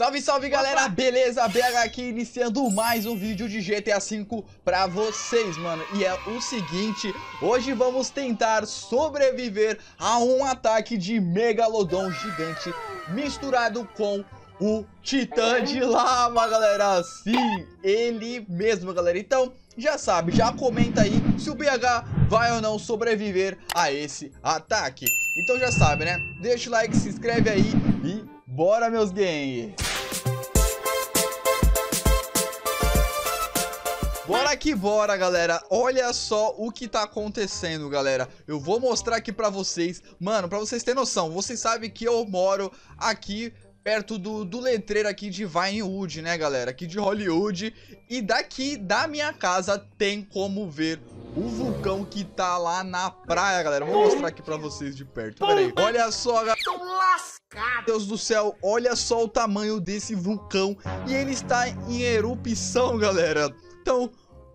Salve, salve galera, beleza? BH aqui iniciando mais um vídeo de GTA V pra vocês, mano E é o seguinte, hoje vamos tentar sobreviver a um ataque de Megalodon gigante Misturado com o Titã de Lava, galera Sim, ele mesmo, galera Então, já sabe, já comenta aí se o BH vai ou não sobreviver a esse ataque Então já sabe, né? Deixa o like, se inscreve aí e Bora, meus gang! Bora que bora, galera. Olha só o que tá acontecendo, galera. Eu vou mostrar aqui pra vocês. Mano, pra vocês terem noção, vocês sabem que eu moro aqui perto do, do letreiro aqui de Vinewood, né, galera? Aqui de Hollywood. E daqui da minha casa tem como ver o vulcão que tá lá na praia, galera. Vou mostrar aqui pra vocês de perto. Pera aí. Olha só, galera. Deus do céu, olha só o tamanho desse vulcão. E ele está em erupção, galera. Então,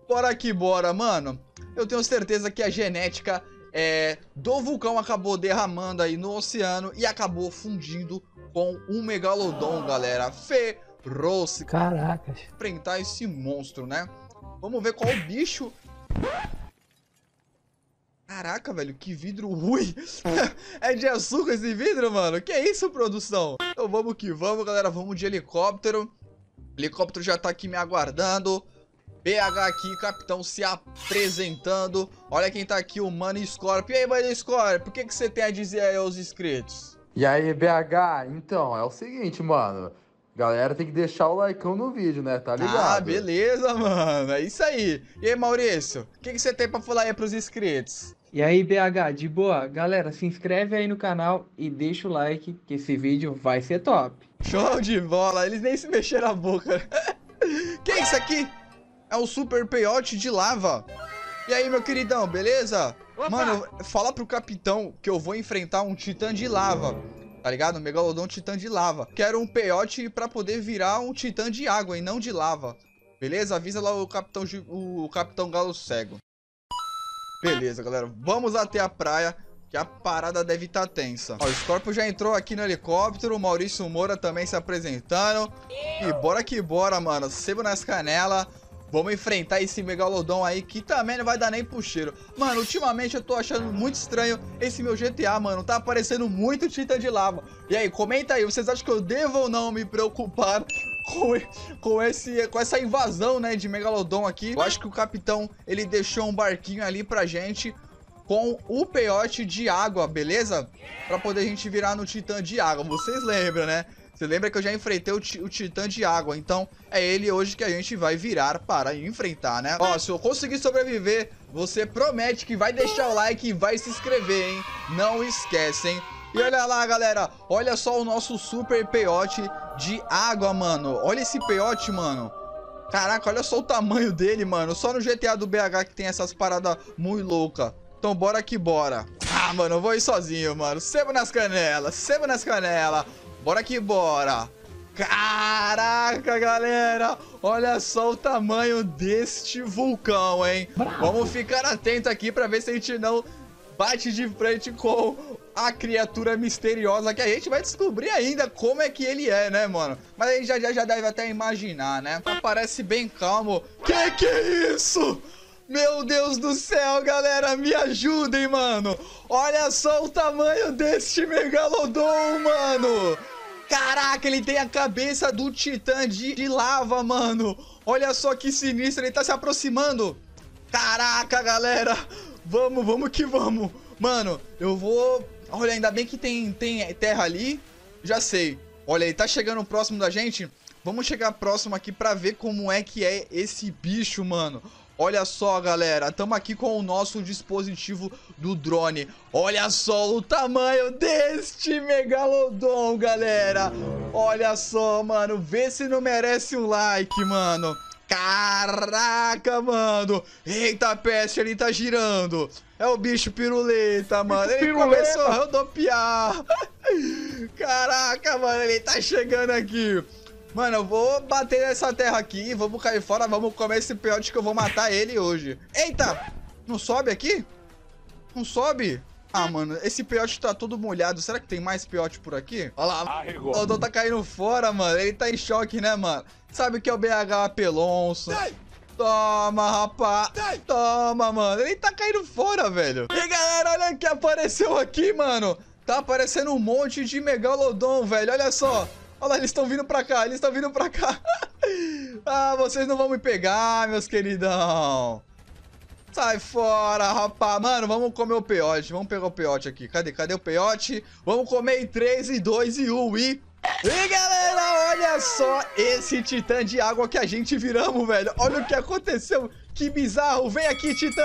bora que bora, mano. Eu tenho certeza que a genética é, do vulcão acabou derramando aí no oceano e acabou fundindo com um megalodon, galera. Ferrou-se. Caracas. Enfrentar esse monstro, né? Vamos ver qual bicho Caraca, velho, que vidro ruim. é de açúcar esse vidro, mano? Que isso, produção? Então vamos que vamos, galera. Vamos de helicóptero. O helicóptero já tá aqui me aguardando. BH aqui, capitão se apresentando. Olha quem tá aqui, o Mano Scorpio. E aí, Mano Scorpio, o que, que você tem a dizer aí aos inscritos? E aí, BH? Então, é o seguinte, mano. Galera tem que deixar o like no vídeo, né? Tá ligado? Ah, beleza, mano. É isso aí. E aí, Maurício? O que, que você tem pra falar aí pros inscritos? E aí, BH, de boa? Galera, se inscreve aí no canal e deixa o like, que esse vídeo vai ser top. Show de bola. Eles nem se mexeram a boca. que é isso aqui? É o Super Peyote de lava. E aí, meu queridão, beleza? Opa. Mano, fala pro capitão que eu vou enfrentar um titã de lava tá ligado? Um megalodon titã de lava. Quero um peiote pra poder virar um titã de água e não de lava. Beleza? Avisa lá o capitão, o capitão galo cego. Beleza, galera. Vamos até a praia, que a parada deve estar tá tensa. Ó, o Scorpio já entrou aqui no helicóptero, o Maurício Moura também se apresentando. E bora que bora, mano. Sebo nas canelas. Vamos enfrentar esse Megalodon aí, que também não vai dar nem pro cheiro. Mano, ultimamente eu tô achando muito estranho esse meu GTA, mano. Tá aparecendo muito Titã de Lava. E aí, comenta aí, vocês acham que eu devo ou não me preocupar com, com, esse, com essa invasão, né, de Megalodon aqui? Eu acho que o capitão, ele deixou um barquinho ali pra gente com o peiote de água, beleza? Pra poder a gente virar no Titã de água. Vocês lembram, né? Você lembra que eu já enfrentei o, o Titã de Água, então é ele hoje que a gente vai virar para enfrentar, né? Ó, se eu conseguir sobreviver, você promete que vai deixar o like e vai se inscrever, hein? Não esquecem. E olha lá, galera, olha só o nosso super peiote de água, mano. Olha esse peiote, mano. Caraca, olha só o tamanho dele, mano. Só no GTA do BH que tem essas paradas muito loucas. Então bora que bora. Ah, mano, eu vou ir sozinho, mano. Sebo nas canelas, sebo nas canelas. Bora que bora. Caraca, galera! Olha só o tamanho deste vulcão, hein? Bravo. Vamos ficar atento aqui pra ver se a gente não bate de frente com a criatura misteriosa que a gente vai descobrir ainda como é que ele é, né, mano? Mas a gente já, já, já deve até imaginar, né? Parece bem calmo. Que que é isso? Meu Deus do céu, galera, me ajudem, mano. Olha só o tamanho deste megalodon, mano. Caraca, ele tem a cabeça do titã de, de lava, mano. Olha só que sinistro, ele tá se aproximando. Caraca, galera. Vamos, vamos que vamos. Mano, eu vou... Olha, ainda bem que tem, tem terra ali. Já sei. Olha, ele tá chegando próximo da gente. Vamos chegar próximo aqui pra ver como é que é esse bicho, mano. Olha só, galera, estamos aqui com o nosso dispositivo do drone. Olha só o tamanho deste megalodon, galera. Olha só, mano, vê se não merece um like, mano. Caraca, mano. Eita, peste, ele tá girando. É o bicho piruleta, mano. Ele piruleta. começou a rodopiar. Caraca, mano, ele tá chegando aqui. Mano, eu vou bater nessa terra aqui, vamos cair fora, vamos comer esse peote que eu vou matar ele hoje. Eita! Não sobe aqui? Não sobe? Ah, mano, esse peiote tá todo molhado. Será que tem mais peiote por aqui? Olha lá, o Dodô tá caindo fora, mano. Ele tá em choque, né, mano? Sabe o que é o BH apelonço? Toma, rapá. Toma, mano. Ele tá caindo fora, velho. E galera, olha o que apareceu aqui, mano. Tá aparecendo um monte de megalodon, velho. Olha só. Olha lá, eles estão vindo pra cá. Eles estão vindo pra cá. ah, vocês não vão me pegar, meus queridão. Sai fora, rapá. Mano, vamos comer o peiote. Vamos pegar o peiote aqui. Cadê? Cadê o peiote? Vamos comer em 3, e 2 e 1 e... E galera, olha só esse titã de água que a gente viramos, velho. Olha o que aconteceu. Que bizarro. Vem aqui, titã.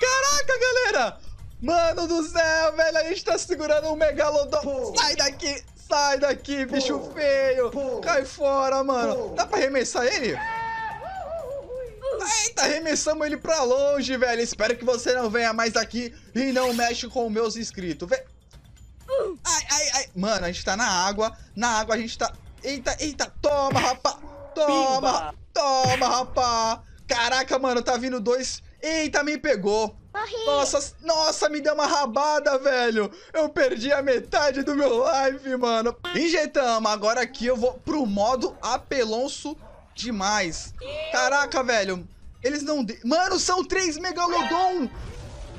Caraca, galera. Mano do céu, velho. A gente tá segurando um megalodon. Sai daqui. Sai daqui, bicho feio. Cai fora, mano. Dá pra arremessar ele? Eita, arremessamos ele pra longe, velho. Espero que você não venha mais aqui e não mexe com meus inscritos. Vem. Ai, ai, ai. Mano, a gente tá na água. Na água a gente tá... Eita, eita. Toma, rapá. Toma. Pimba. Toma, rapá. Caraca, mano, tá vindo dois... Eita, me pegou. Nossa, nossa, me deu uma rabada, velho. Eu perdi a metade do meu life, mano. Injetamos. Agora aqui eu vou pro modo apelonço demais. Caraca, velho. Eles não... De... Mano, são três Megalodon.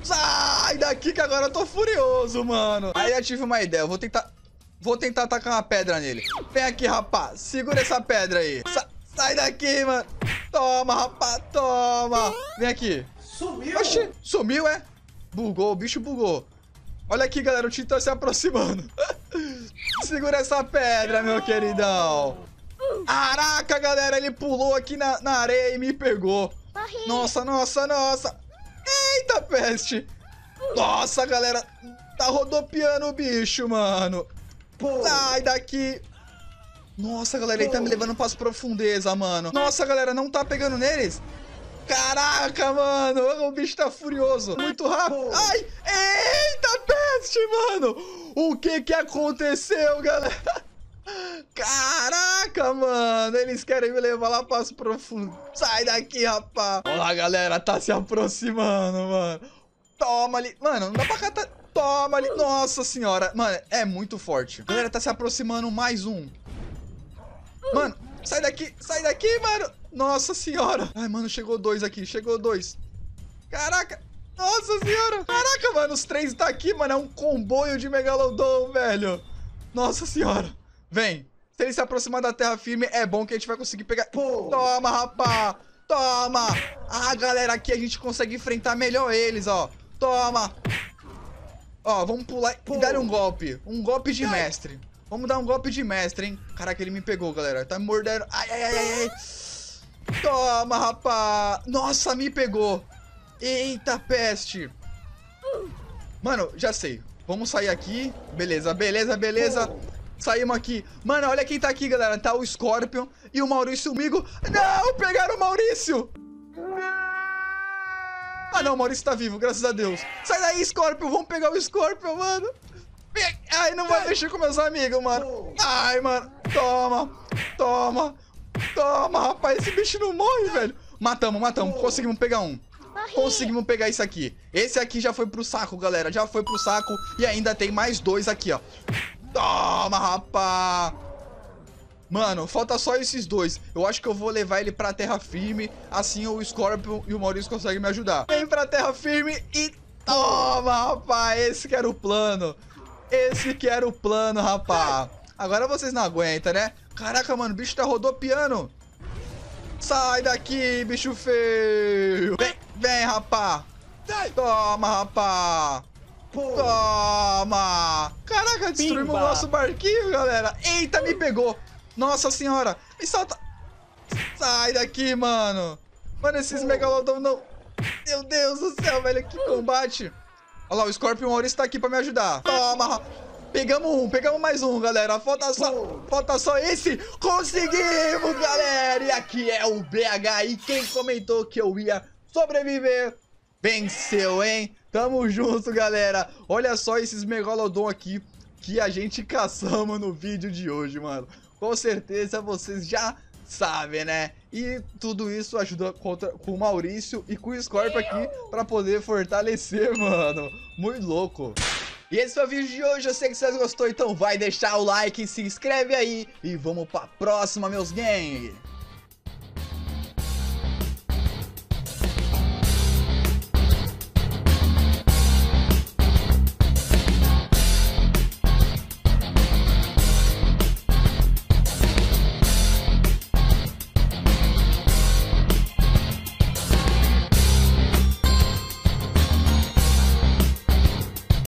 Sai daqui que agora eu tô furioso, mano. Aí eu tive uma ideia. Eu vou tentar... Vou tentar atacar uma pedra nele. Vem aqui, rapaz. Segura essa pedra aí. Sa sai daqui, mano. Toma, rapaz. Toma. Vem aqui. Sumiu. Oxi, sumiu, é? Bugou, o bicho bugou. Olha aqui, galera. O Titã se aproximando. Segura essa pedra, meu queridão. Caraca, galera. Ele pulou aqui na, na areia e me pegou. Nossa, nossa, nossa. Eita, peste! Nossa, galera, tá rodopiando o bicho, mano. Sai daqui. Nossa, galera, ele tá me levando pras profundezas, mano. Nossa, galera, não tá pegando neles? Caraca, mano, o bicho tá furioso. Muito rápido. Ai, eita, peste, mano. O que que aconteceu, galera? Caraca, mano, eles querem me levar lá para as profundas. Sai daqui, rapaz. Olha lá, galera, tá se aproximando, mano. Toma ali. Mano, não dá pra catar. Toma ali. Nossa senhora. Mano, é muito forte. Galera, tá se aproximando mais um. Mano, sai daqui. Sai daqui, mano. Nossa senhora. Ai, mano, chegou dois aqui. Chegou dois. Caraca. Nossa senhora. Caraca, mano, os três tá aqui, mano. É um comboio de Megalodon, velho. Nossa senhora. Vem. Se ele se aproximar da terra firme, é bom que a gente vai conseguir pegar... Pô. Toma, rapá. Toma. Ah, galera, aqui a gente consegue enfrentar melhor eles, ó. Toma. Ó, vamos pular Pô. e dar um golpe. Um golpe de mestre. Vamos dar um golpe de mestre, hein? Caraca, ele me pegou, galera. Tá me mordendo. Ai, ai, ai, ai. Toma, rapá. Nossa, me pegou. Eita, peste. Mano, já sei. Vamos sair aqui. Beleza, beleza, beleza. Saímos aqui. Mano, olha quem tá aqui, galera. Tá o Scorpion e o Maurício comigo. Não, pegaram o Maurício. Ah, não, o Maurício tá vivo, graças a Deus. Sai daí, Scorpion. Vamos pegar o Scorpion, mano. Ai, não vai mexer com meus amigos, mano. Ai, mano. Toma. Toma. Toma, rapaz. Esse bicho não morre, velho. Matamos, matamos. Conseguimos pegar um. Conseguimos pegar esse aqui. Esse aqui já foi pro saco, galera. Já foi pro saco. E ainda tem mais dois aqui, ó. Toma, rapá! Mano, falta só esses dois. Eu acho que eu vou levar ele pra terra firme. Assim o Scorpion e o Maurício conseguem me ajudar. Vem pra terra firme e... Toma, rapá! Esse que era o plano. Esse que era o plano, rapá. Agora vocês não aguentam, né? Caraca, mano, o bicho tá rodopiando. Sai daqui, bicho feio. Vem, vem, rapá. Toma, rapá. Toma! Caraca, destruímos o nosso barquinho, galera. Eita, me pegou. Nossa senhora. Me solta. Sai daqui, mano. Mano, esses megalodon não... Meu Deus do céu, velho. Que combate. Olha lá, o Scorpion Maurício tá aqui pra me ajudar. Toma. Pegamos um, pegamos mais um, galera. Falta só, falta só esse. Conseguimos, galera. E aqui é o BH. E quem comentou que eu ia sobreviver, venceu, hein? Tamo junto, galera. Olha só esses Megalodon aqui que a gente caçamos no vídeo de hoje, mano. Com certeza vocês já sabem, né? E tudo isso ajuda contra, com o Maurício e com o Scorpio aqui pra poder fortalecer, mano. Muito louco. E esse foi o vídeo de hoje, eu sei que vocês gostou, então vai deixar o like, se inscreve aí e vamos pra próxima, meus gang!